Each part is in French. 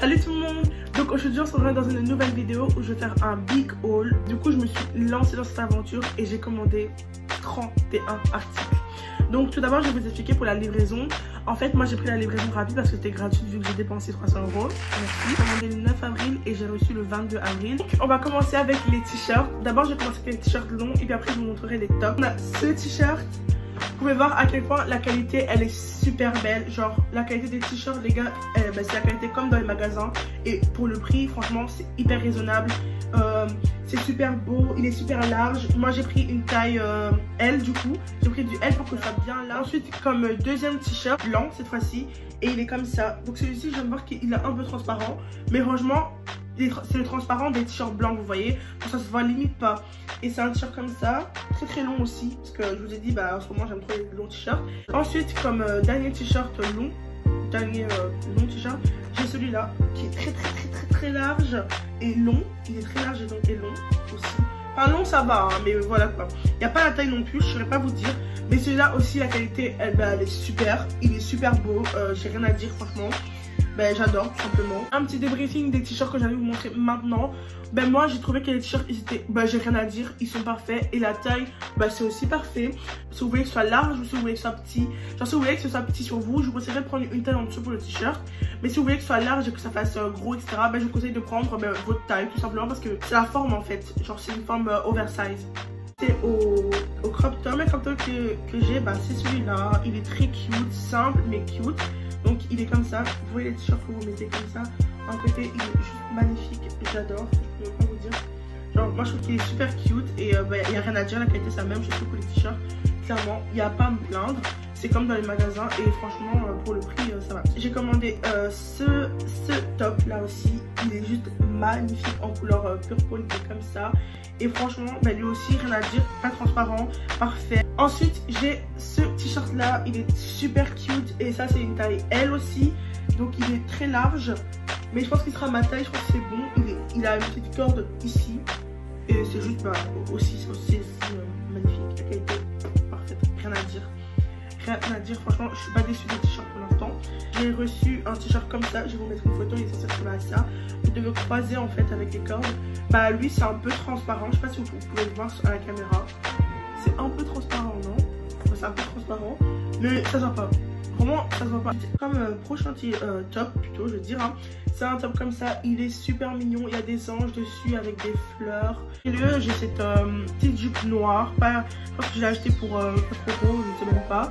Salut tout le monde Donc aujourd'hui on se retrouve dans une nouvelle vidéo où je vais faire un big haul. Du coup je me suis lancée dans cette aventure et j'ai commandé 31 articles. Donc tout d'abord je vais vous expliquer pour la livraison. En fait moi j'ai pris la livraison rapide parce que c'était gratuit vu que j'ai dépensé 300 euros. Merci. J'ai commandé le 9 avril et j'ai reçu le 22 avril. On va commencer avec les t-shirts. D'abord je vais commencer avec les t-shirts longs et puis après je vous montrerai les tops. On a ce t-shirt vous pouvez voir à quel point la qualité elle est super belle. Genre la qualité des t-shirts les gars, euh, ben, c'est la qualité comme dans les magasins. Et pour le prix franchement c'est hyper raisonnable. Euh, c'est super beau, il est super large. Moi j'ai pris une taille euh, L du coup. J'ai pris du L pour que ça soit bien large. Ensuite comme deuxième t-shirt blanc cette fois-ci. Et il est comme ça. Donc celui-ci je viens voir qu'il est un peu transparent. Mais franchement c'est le transparent des t-shirts blancs, vous voyez. Donc ça se voit limite pas. Et c'est un t-shirt comme ça, très très long aussi. Parce que je vous ai dit, bah en ce moment j'aime trop les longs t-shirts. Ensuite, comme euh, dernier t-shirt long, dernier euh, long t-shirt, j'ai celui-là qui est très très très très large et long. Il est très large et donc est long aussi. Enfin long ça va, hein, mais voilà quoi. Il n'y a pas la taille non plus, je ne saurais pas vous dire. Mais celui-là aussi, la qualité, elle, bah, elle est super. Il est super beau, euh, j'ai rien à dire franchement ben, j'adore tout simplement. Un petit débriefing des t-shirts que j'allais vous montrer maintenant. Ben moi j'ai trouvé que les t-shirts ils étaient, ben j'ai rien à dire, ils sont parfaits et la taille ben c'est aussi parfait. Si vous voulez que ce soit large ou si vous voulez que ce soit petit, genre si vous voulez que ce soit petit sur vous, je vous conseillerais de prendre une taille en dessous pour le t-shirt. Mais si vous voulez que ce soit large et que ça fasse euh, gros etc, ben je vous conseille de prendre ben, votre taille tout simplement parce que c'est la forme en fait, genre c'est une forme euh, oversize. C'est au, crop top, le que, que j'ai, ben, c'est celui-là, il est très cute, simple mais cute. Donc il est comme ça, vous voyez les t-shirts que vous mettez comme ça. En côté, il est juste magnifique, j'adore, je peux pas vous dire. Genre moi je trouve qu'il est super cute et euh, bah, il n'y a rien à dire, la qualité c'est la même, je trouve pour les t-shirts. Clairement, il n'y a pas à me plaindre. C'est comme dans les magasins et franchement euh, pour le prix euh, ça va. J'ai commandé ce, ce top là aussi. Il est juste magnifique en couleur purple, il est comme ça. Et franchement, bah, lui aussi, rien à dire, pas transparent, parfait. Ensuite, j'ai ce t-shirt là, il est super cute. Et ça, c'est une taille L aussi. Donc, il est très large. Mais je pense qu'il sera ma taille, je pense que c'est bon. Il, a une petite corde ici. Et c'est juste, bah, aussi, euh, magnifique. La qualité, parfaite, rien à dire. Rien à dire, franchement, je suis pas déçue des t-shirts pour l'instant. J'ai reçu un t-shirt comme ça, je vais vous mettre une photo, il est censé ressembler à ça. Vous devez croiser en fait avec les cordes. Bah lui c'est un peu transparent, je sais pas si vous pouvez le voir à la caméra. C'est un peu transparent, non? C'est un peu transparent, mais ça se voit pas. Ça se voit pas. Comme euh, prochain euh, top, plutôt, je dire. Hein. C'est un top comme ça, il est super mignon. Il y a des anges dessus avec des fleurs. Et là, j'ai cette euh, petite jupe noire. Pas, je que je l'ai acheté pour 4 euros, je sais même pas.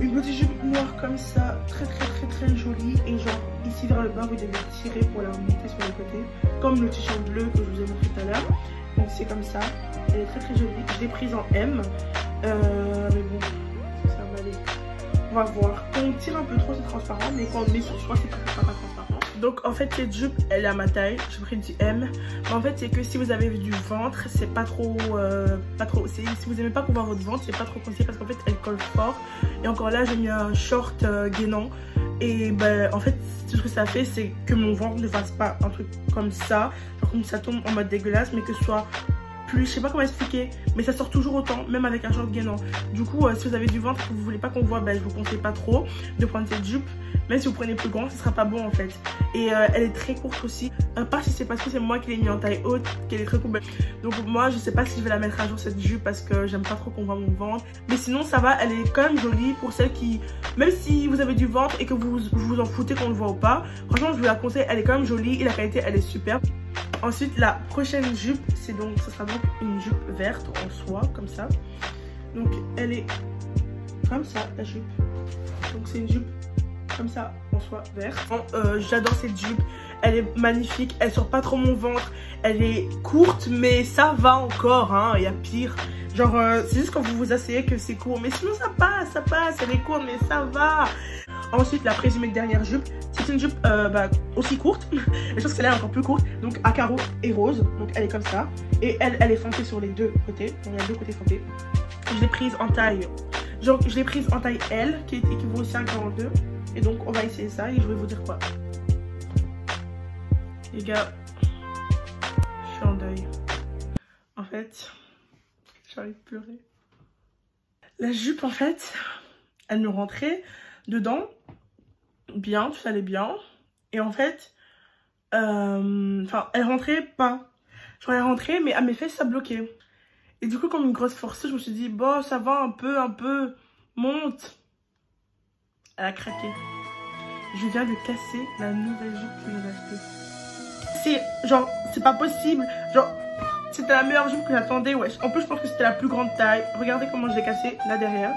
Une petite jupe noire comme ça, très très très très jolie. Et genre, ici vers le bas, vous devez tirer pour la remonter sur le côté. Comme le t-shirt bleu que je vous ai montré tout à l'heure. Donc c'est comme ça. Elle est très très jolie. Je l'ai prise en M. Euh, On va voir. Quand on tire un peu trop, c'est transparent. Mais quand on met sur soi, c'est pas, transparent. Donc en fait cette jupe elle est à ma taille, j'ai pris du M. Mais en fait c'est que si vous avez du ventre, c'est pas trop, euh, pas trop. Si vous aimez pas qu'on votre ventre, c'est pas trop conseillé parce qu'en fait elle colle fort. Et encore là j'ai mis un short euh, gainant. Et ben en fait tout ce que ça fait c'est que mon ventre ne fasse pas un truc comme ça. comme ça tombe en mode dégueulasse mais que ce soit je sais pas comment expliquer, mais ça sort toujours autant, même avec un short gainant. Du coup, euh, si vous avez du ventre que vous voulez pas qu'on voit, ben, je vous conseille pas trop de prendre cette jupe. Même si vous prenez plus grand, ce sera pas bon en fait. Et euh, elle est très courte aussi. Euh, pas si c'est parce que c'est moi qui l'ai mis en taille haute, qu'elle est très courte. Donc moi, je sais pas si je vais la mettre à jour cette jupe parce que j'aime pas trop qu'on voit mon ventre. Mais sinon, ça va, elle est quand même jolie pour celles qui, même si vous avez du ventre et que vous vous en foutez qu'on le voit ou pas, franchement, je vous la conseille. Elle est quand même jolie et la qualité, elle est super. Ensuite, la prochaine jupe, c'est donc, ce sera donc une jupe verte en soie, comme ça. Donc, elle est comme ça, la jupe. Donc, c'est une jupe comme ça, en soie verte. Euh, j'adore cette jupe. Elle est magnifique. Elle sort pas trop mon ventre. Elle est courte, mais ça va encore. Hein. Il y a pire. Genre, euh, c'est juste quand vous vous asseyez que c'est court. Mais sinon, ça passe, ça passe. Elle est courte, mais ça va. Ensuite, la présumée dernière jupe, c'est une jupe euh, bah, aussi courte. je pense qu'elle est encore plus courte. Donc à carreaux et rose. Donc elle est comme ça. Et elle, elle est foncée sur les deux côtés. Donc il y a deux côtés foncés. Je l'ai prise en taille. Genre, je l'ai prise en taille L, qui équivaut aussi à 42. Et donc on va essayer ça et je vais vous dire quoi. Les gars, je suis en deuil. En fait, j'arrive à pleurer. La jupe, en fait, elle me rentrait dedans bien, tout allait bien. Et en fait, Euh, enfin, elle rentrait pas. Genre, elle rentrait, mais à mes fesses, ça bloquait. Et du coup, comme une grosse force, je me suis dit, bon, ça va un peu, un peu, monte. Elle a craqué. Je viens de casser la nouvelle jupe que j'ai achetée. C'est, genre, c'est pas possible. Genre, c'était la meilleure jupe que j'attendais, wesh. En plus, je pense que c'était la plus grande taille. Regardez comment je l'ai cassée, là derrière.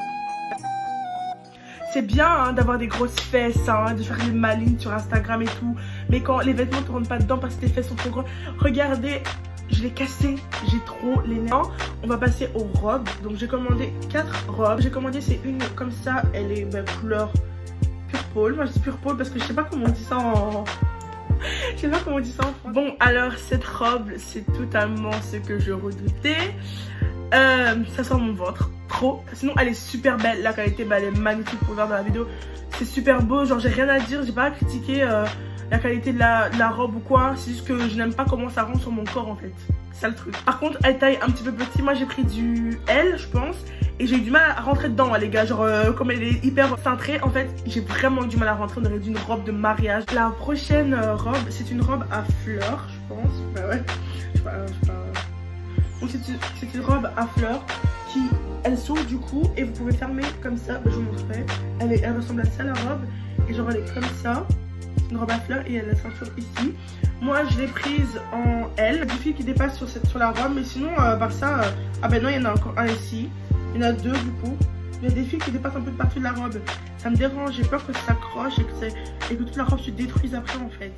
C'est bien hein, d'avoir des grosses fesses, hein, de faire des malines sur Instagram et tout. Mais quand les vêtements ne rentrent pas dedans parce que tes fesses sont trop gros. Regardez, je l'ai cassé, j'ai trop les nerfs. On va passer aux robes. Donc j'ai commandé 4 robes. J'ai commandé, c'est une comme ça, elle est ben, couleur purple. Moi je dis purple parce que je sais pas comment on dit ça en... je sais pas comment on dit ça en. Bon alors cette robe, c'est totalement ce que je redoutais. Euh, ça sent mon ventre trop. Sinon elle est super belle. La qualité bah, elle est magnifique pour voir dans la vidéo. C'est super beau. Genre j'ai rien à dire. J'ai pas à critiquer euh, la qualité de la, robe ou quoi. C'est juste que je n'aime pas comment ça rentre sur mon corps en fait. C'est ça le truc. Par contre elle taille un petit peu petit. Moi j'ai pris du L je pense. Et j'ai eu du mal à rentrer dedans les gars. Genre euh, comme elle est hyper cintrée en fait j'ai vraiment du mal à rentrer. On aurait dû une robe de mariage. La prochaine robe c'est une robe à fleurs je pense. Bah ouais. Je sais pas, je sais pas. Donc c'est une robe à fleurs elle s'ouvre du coup et vous pouvez fermer comme ça, bah, je vous montrerai. Elle, ressemble à ça la robe et genre elle est comme ça. Une robe à fleurs et elle a la ceinture ici. Moi je l'ai prise en L. Il y a des filles qui dépassent sur, cette, sur la robe mais sinon euh, par ça, euh, ah ben non il y en a encore un ici. Il y en a deux du coup. Il y a des filles qui dépassent un peu de partout de la robe. Ça me dérange, j'ai peur que ça accroche et que, et que toute la robe se détruise après en fait.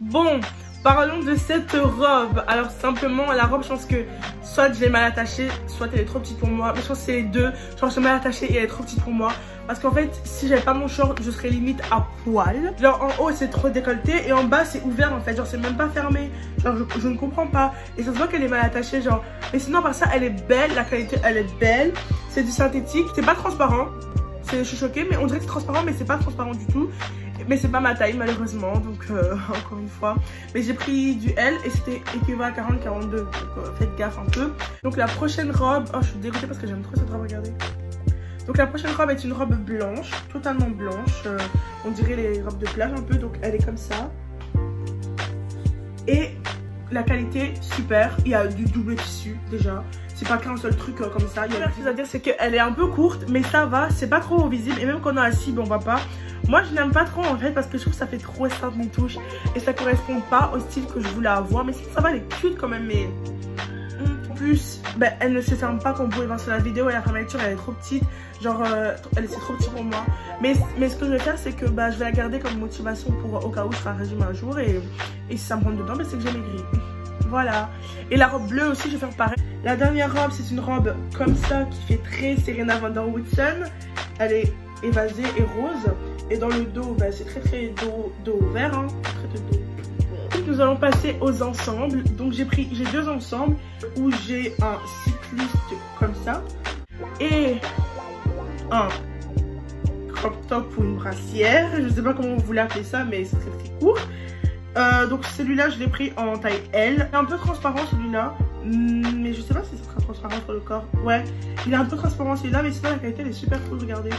Bon, Parlons de cette robe. Alors simplement la robe je pense que soit je l'ai mal attachée, soit elle est trop petite pour moi. Mais je pense que c'est les deux. Genre je l'ai mal attachée et elle est trop petite pour moi. Parce qu'en fait si j'avais pas mon short je serais limite à poil. Genre en haut c'est trop décolleté et en bas c'est ouvert en fait. Genre c'est même pas fermé. Genre je, ne comprends pas. Et ça se voit qu'elle est mal attachée genre. Mais sinon par ça elle est belle. La qualité elle est belle. C'est du synthétique. C'est pas transparent. Je suis choquée mais on dirait que c'est transparent mais c'est pas transparent du tout mais c'est pas ma taille malheureusement donc euh, encore une fois. Mais j'ai pris du L et c'était équivalent à 40-42 donc euh, faites gaffe un peu. Donc la prochaine robe oh je suis dégoûtée parce que j'aime trop cette robe regardez. Donc la prochaine robe est une robe blanche totalement blanche euh, on dirait les robes de plage un peu donc elle est comme ça. Et la qualité super. Il y a du double tissu déjà. C'est pas qu'un seul truc comme ça. Il y a chose à dire c'est qu'elle est un peu courte mais ça va c'est pas trop visible. Et même quand on a la cible on voit pas moi, je n'aime pas trop en fait parce que je trouve que ça fait trop mes touches et ça correspond pas au style que je voulais avoir. Mais ça va, elle est cute quand même. Mais en plus, ben, elle ne se ferme pas comme vous pouvez voir sur la vidéo et la fermeture elle est trop petite. Genre, euh, elle est trop petite pour moi. Mais, ce que je vais faire, c'est que bah, je vais la garder comme motivation pour au cas où je ferai un régime un jour. Et, et si ça me rentre dedans, ben, c'est que j'ai maigri. Voilà. Et la robe bleue aussi, je vais faire pareil. La dernière robe, c'est une robe comme ça qui fait très Serena Van Der Woodson. Elle est évasée et rose. Et dans le dos, bah, c'est très très dos, dos vert. Hein. Très, très dos. Nous allons passer aux ensembles. Donc j'ai pris, j'ai deux ensembles où j'ai un cycliste comme ça et un crop top ou une brassière. Je sais pas comment vous voulez appeler ça, mais c'est très très court. Euh, donc celui-là, je l'ai pris en taille L. Un peu transparent celui-là, mais je sais pas si ça sera transparent sur le corps. Ouais, il est un peu transparent celui-là, mais sinon la qualité elle est super cool, regardez.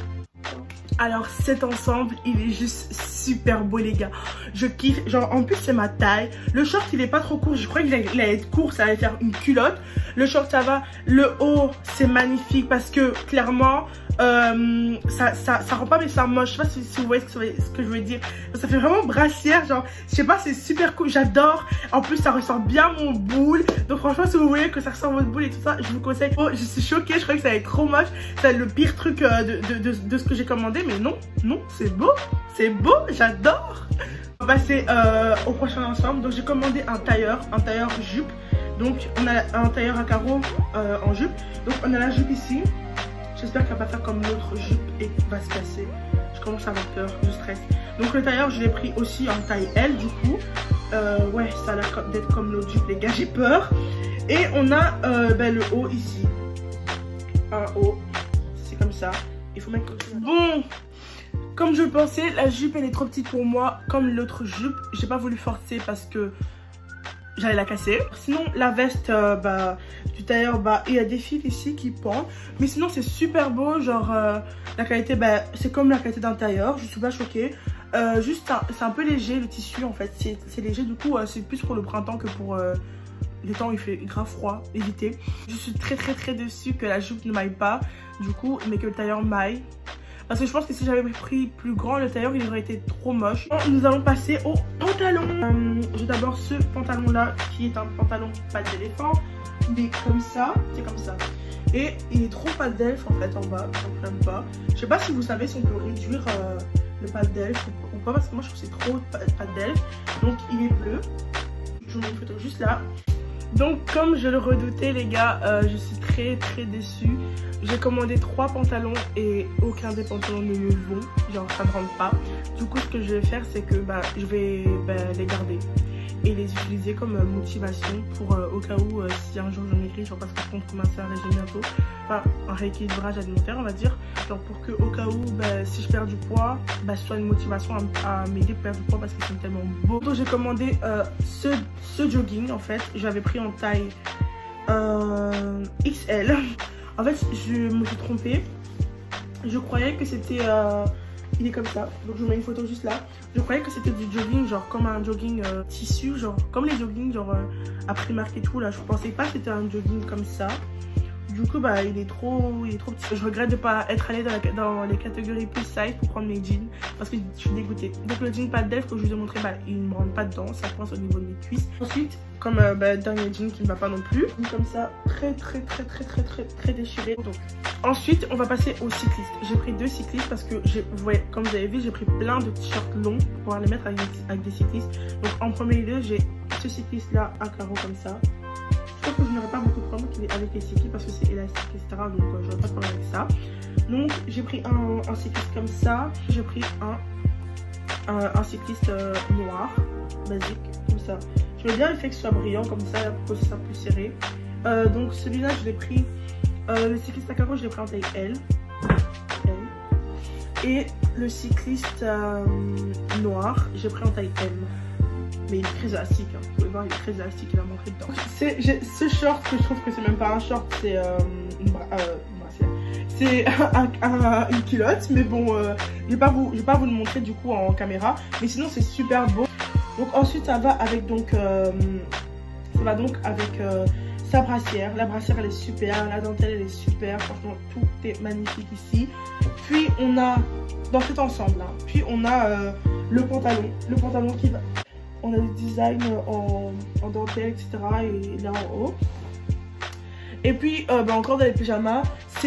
Alors cet ensemble, il est juste super beau les gars. Je kiffe. Genre en plus c'est ma taille. Le short il est pas trop court. Je crois qu'il allait être court, ça allait faire une culotte. Le short ça va. Le haut c'est magnifique parce que clairement euh, ça, ça, ça rend pas mais ça moche. Je sais pas si, vous voyez ce que, je veux dire. Ça fait vraiment brassière. Genre je sais pas c'est super cool. J'adore. En plus ça ressort bien mon boule. Donc franchement si vous voyez que ça ressort votre boule et tout ça, je vous conseille. Oh je suis choquée. Je crois que ça va être trop moche. C'est le pire truc euh, de, de, de, ce que j'ai commandé. Mais non, non c'est beau. C'est beau. J'adore. On va passer euh, au prochain ensemble. Donc j'ai commandé un tailleur. Un tailleur jupe. Donc on a un tailleur à carreaux en jupe. Donc on a la jupe ici. J'espère qu'elle va pas faire comme l'autre jupe et va se casser. Je commence à avoir peur, je stresse. Donc le tailleur, je l'ai pris aussi en taille L du coup. Euh, ouais, ça a l'air d'être comme l'autre jupe, les gars, j'ai peur. Et on a euh, ben, le haut ici. Un haut, c'est comme ça. Il faut mettre comme ça. Bon, comme je le pensais, la jupe elle est trop petite pour moi, comme l'autre jupe. J'ai pas voulu forcer parce que j'allais la casser. Sinon, la veste euh, bah, du tailleur, bah, il y a des fils ici qui pendent. Mais sinon, c'est super beau. Genre, euh, la qualité, bah, c'est comme la qualité d'un tailleur. Je suis pas choquée. Euh, c'est un peu léger le tissu en fait. C'est léger, du coup, c'est plus pour le printemps que pour les temps où il fait grave froid. Évitez. Je suis très très très déçue que la jupe ne maille pas, du coup, mais que le tailleur maille. Parce que je pense que si j'avais pris plus grand, le tailleur il aurait été trop moche. Nous allons passer au pantalon. J'ai d'abord ce pantalon là qui est un pantalon pas d'éléphant. Mais comme ça, c'est comme ça. Et il est trop pas d'elfe en fait en bas, j'en pas. Je sais pas si vous savez si on peut réduire le pâte d'elfe ou pas parce que moi je trouve c'est trop pâte d'elfe. Donc il est bleu. Je vous mets une juste là. Donc comme je le redoutais les gars, euh, je suis très très déçue. J'ai commandé trois pantalons et aucun des pantalons ne me vont. Genre ça ne rentre pas. Du coup ce que je vais faire c'est que bah, je vais bah, les garder et les utiliser comme euh, motivation pour euh, au cas où euh, si un jour je maigris, genre parce que je compte commencer à régime bientôt, enfin un rééquilibrage alimentaire on va dire, genre pour que au cas où bah, si je perds du poids, bah, ce soit une motivation à, m'aider pour perdre du poids parce qu'ils sont tellement beaux. Donc j'ai commandé ce, ce, jogging en fait, j'avais pris en taille XL. En fait je me suis trompée, je croyais que c'était il est comme ça. Donc je vous mets une photo juste là. Je croyais que c'était du jogging, genre comme un jogging euh, tissu, genre comme les joggings genre euh, après marqué tout là. Je pensais pas que c'était un jogging comme ça. Du coup, bah, il est trop, il est trop petit. Je regrette de pas être allée dans, les catégories plus size pour prendre mes jeans parce que je suis dégoûtée. Donc le jean pas de que je vous ai montré, bah, il ne me rentre pas dedans, ça coince au niveau de mes cuisses. Ensuite, comme euh, bah, dernier jean qui ne va pas non plus, comme ça, très très très très très très très déchiré. Donc ensuite, on va passer aux cyclistes. J'ai pris deux cyclistes parce que comme vous avez vu, j'ai pris plein de t-shirts longs pour pouvoir les mettre avec, avec des cyclistes. Donc en premier lieu, j'ai ce cycliste là à carreaux comme ça je n'aurais pas beaucoup de problème avec les cyclistes parce que c'est élastique, etc. Donc euh, j'aurais pas de problème avec ça. Donc j'ai pris un, cycliste comme ça. J'ai pris un, un, cycliste euh, noir, basique, comme ça. Je veux bien le fait que ce soit brillant comme ça pour que ce soit plus serré. Euh, donc celui-là je l'ai pris, le cycliste à carreaux je l'ai pris en taille L. Et le cycliste noir j'ai pris en taille M mais il est très élastique. Hein. Il est très élastique, il a montré dedans. Ce short que je trouve que c'est même pas un short, c'est euh, une, euh, une culotte, mais bon, euh, je vais pas vous, je vais pas vous le montrer du coup en caméra, mais sinon c'est super beau. Donc ensuite ça va avec donc, ça va donc avec sa brassière. La brassière elle est super, la dentelle elle est super, franchement tout est magnifique ici. Puis on a dans cet ensemble là, puis on a le pantalon, le pantalon qui va on a des designs en, dentelle, etc. Et là en haut. Et puis, euh, bah, encore dans les pyjamas,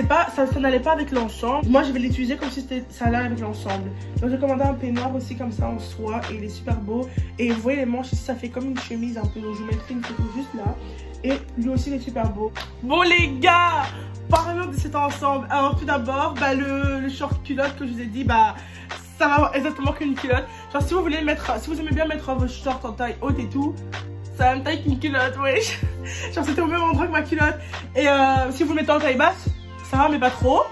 pas, ça, ça n'allait pas avec l'ensemble. Moi, je vais l'utiliser comme si ça allait avec l'ensemble. Donc, j'ai commandé un peignoir aussi comme ça en soie et il est super beau. Et vous voyez les manches ici, ça fait comme une chemise un peu. Donc, je vous mettrai une photo juste là. Et lui aussi, il est super beau. Bon, les gars, parlons de cet ensemble. Alors, tout d'abord, bah, le, le short culotte que je vous ai dit, bah, ça va exactement qu'une culotte. Genre si vous voulez mettre, si vous aimez bien mettre vos shorts en taille haute et tout, ça la même taille qu'une culotte, wesh. Genre c'était au même endroit que ma culotte. Et euh, si vous le mettez en taille basse, ça va mais pas trop.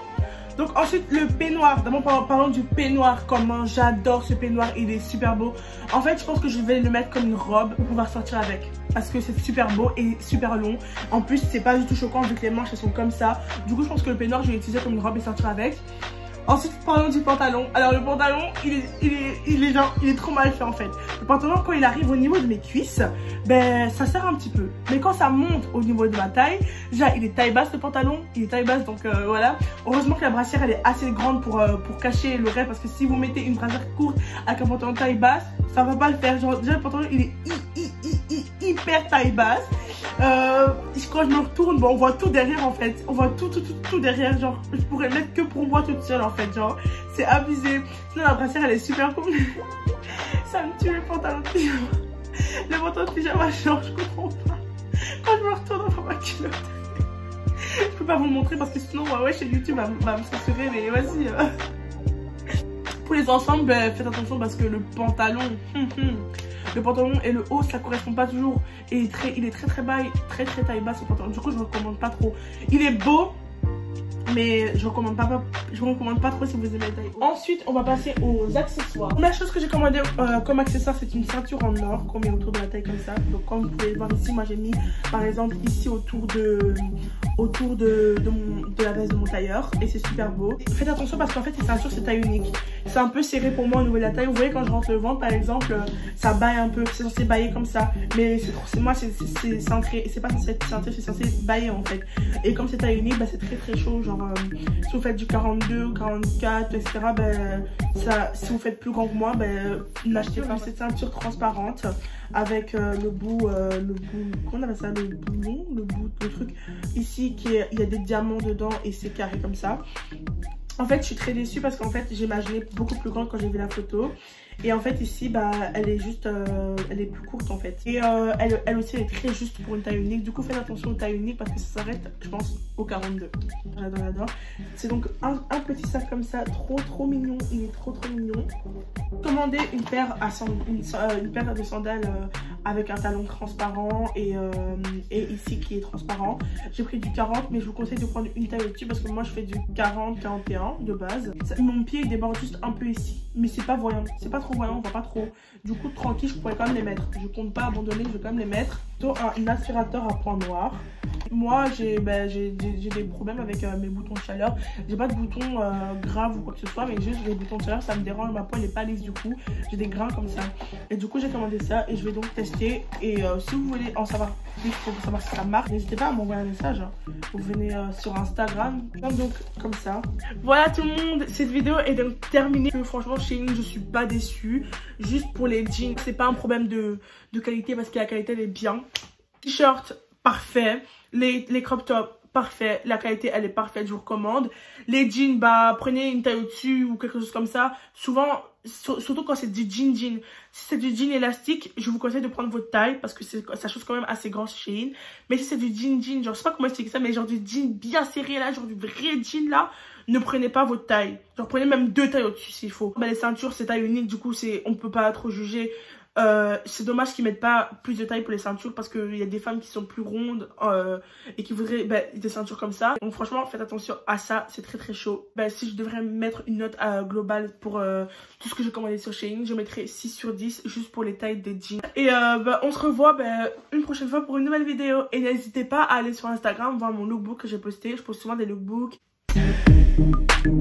Donc ensuite le peignoir, d'abord parlons du peignoir, comment j'adore ce peignoir, il est super beau. En fait je pense que je vais le mettre comme une robe pour pouvoir sortir avec. Parce que c'est super beau et super long. En plus c'est pas du tout choquant vu que les manches elles sont comme ça. Du coup je pense que le peignoir je vais l'utiliser comme une robe et sortir avec. Ensuite, parlons du pantalon. Alors, le pantalon, il est, il est, il est, genre, il est trop mal fait en fait. Le pantalon, quand il arrive au niveau de mes cuisses, ben, ça sert un petit peu. Mais quand ça monte au niveau de ma taille, déjà, il est taille basse le pantalon. Il est taille basse, donc euh, voilà. Heureusement que la brassière, elle est assez grande pour, euh, pour cacher le reste. Parce que si vous mettez une brassière courte avec un pantalon taille basse, ça va pas le faire. Genre, déjà, le pantalon, il est hyper taille basse. Euh, quand je me retourne, bon, on voit tout derrière en fait. On voit tout, tout, tout, tout derrière. Genre, je pourrais mettre que pour moi toute seule en fait. Genre, c'est abusé. Sinon, la brassière elle est super cool. Ça me tue le pantalon de pyjama. Le pantalon de pyjama, genre, je comprends pas. Quand je me retourne, on voit ma culotte. je peux pas vous montrer parce que sinon, ouais, ouais chez YouTube va, va me censurer. Mais vas-y. Euh. Les ensembles, ben, faites attention parce que le pantalon. Hum, hum, le pantalon et le haut ça correspond pas toujours et très, il est très très bas très très taille basse pantalon du coup je recommande pas trop il est beau mais je recommande pas, je recommande pas trop si vous aimez la taille ensuite on va passer aux accessoires la chose que j'ai commandé euh, comme accessoire c'est une ceinture en or qu'on met autour de la taille comme ça donc comme vous pouvez voir ici moi j'ai mis par exemple ici autour de autour de, de, la veste de mon tailleur et c'est super beau. Faites attention parce qu'en fait ces ceintures c'est taille unique. C'est un peu serré pour moi au niveau de la taille. Vous voyez quand je rentre le ventre par exemple, ça baille un peu, c'est censé bailler comme ça. Mais c'est moi c'est centré, c'est pas censé être centré, c'est censé bailler en fait. Et comme c'est taille unique, bah, c'est très très chaud. Genre si vous faites du 42, 44, etc. Ben, ça, si vous faites plus grand que moi, ben, n'achetez pas cette ceinture transparente avec euh, le bout, euh, le bout, comment on appelle ça, le boulon, le bout, le truc ici qui il y a des diamants dedans et c'est carré comme ça. En fait, je suis très déçue parce qu'en fait, j'imaginais beaucoup plus grande quand j'ai vu la photo. Et en fait ici bah elle est juste euh, elle est plus courte en fait. Et euh, elle, elle, aussi elle est très juste pour une taille unique. Du coup faites attention aux tailles uniques parce que ça s'arrête je pense au 42 j'adore j'adore c'est donc un, petit sac comme ça trop trop mignon. Il est trop trop mignon. Commandé une paire à une, euh, une, paire de sandales avec un talon transparent et, et ici qui est transparent. J'ai pris du 40 mais je vous conseille de prendre une taille au-dessus parce que moi je fais du 40 41 de base. Mon pied il déborde juste un peu ici. Mais c'est pas voyant. C'est pas trop voyant, on voit pas trop. Du coup, tranquille, je pourrais quand même les mettre. Je compte pas abandonner, je vais quand même les mettre. Plutôt un aspirateur à point noir. Moi, j'ai ben, des problèmes avec euh, mes boutons de chaleur. J'ai pas de boutons euh, graves ou quoi que ce soit, mais juste les boutons de chaleur, ça me dérange. Ma peau, elle est pas lisse du coup. J'ai des grains comme ça. Et du coup, j'ai commandé ça et je vais donc tester. Et euh, si vous voulez en savoir plus pour savoir si ça marche, n'hésitez pas à m'envoyer un message. Vous venez sur Instagram. Donc, comme ça. Voilà tout le monde, cette vidéo est donc terminée. Franchement, chez nous, je suis pas déçue. Juste pour les jeans, c'est pas un problème de, qualité parce que la qualité, elle est bien. T-shirt, parfait. Les, crop tops, parfait. La qualité, elle est parfaite, je vous recommande. Les jeans, bah, prenez une taille au-dessus ou quelque chose comme ça. Souvent, surtout quand c'est du jean jean. Si c'est du jean élastique, je vous conseille de prendre votre taille parce que ça chose quand même assez grand chez Mais si c'est du jean jean, genre, je sais pas comment expliquer ça, mais genre du jean bien serré là, genre du vrai jean là, ne prenez pas votre taille. Genre, prenez même deux tailles au-dessus s'il faut. Bah, les ceintures, c'est taille unique, du coup, c'est on peut pas trop juger. Euh, c'est dommage qu'ils mettent pas plus de taille pour les ceintures parce qu'il y a des femmes qui sont plus rondes euh, et qui voudraient bah, des ceintures comme ça. Donc franchement, faites attention à ça, c'est très très chaud. Bah, si je devrais mettre une note euh, globale pour tout ce que j'ai commandé sur Shein, je mettrais 6 sur 10 juste pour les tailles des jeans. Et bah, on se revoit une prochaine fois pour une nouvelle vidéo. Et n'hésitez pas à aller sur Instagram voir mon lookbook que j'ai posté. Je poste souvent des lookbooks. Thank you.